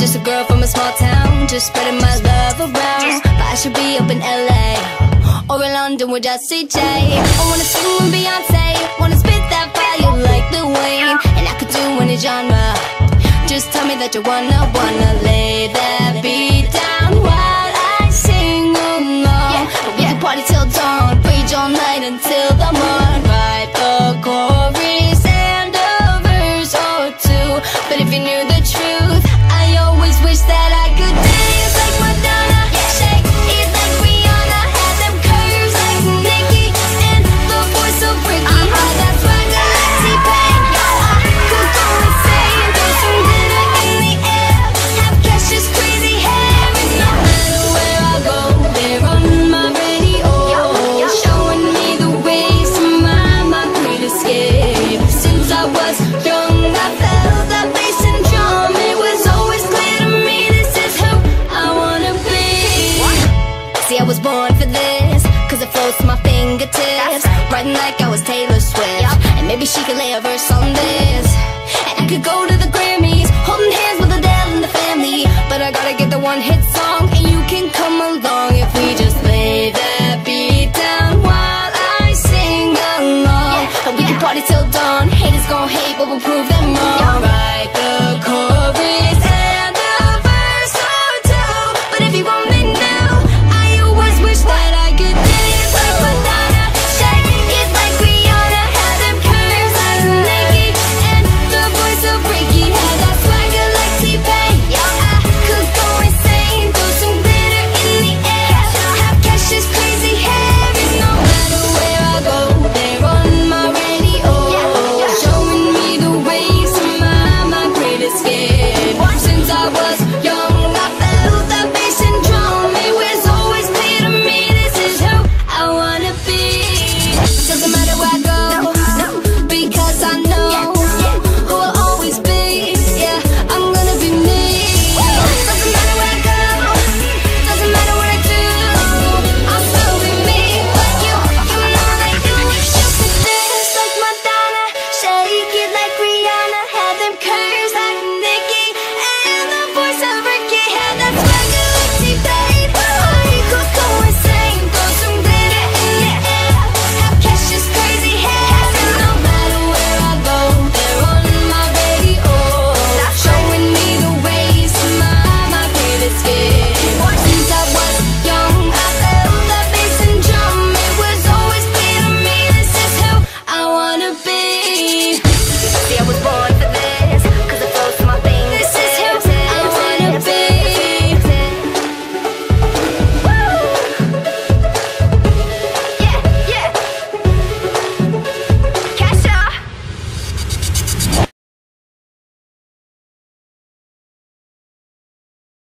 just a girl from a small town, just spreading my love around. But I should be up in LA or in London with Jessie J. I wanna sing with Beyonce, wanna spit that fire like the Wayne, and I could do any genre. Just tell me that you wanna, wanna lay that I was born for this, cause it flows to my fingertips. Writing like I was Taylor Swift. And maybe she could lay a verse on this. And I could go to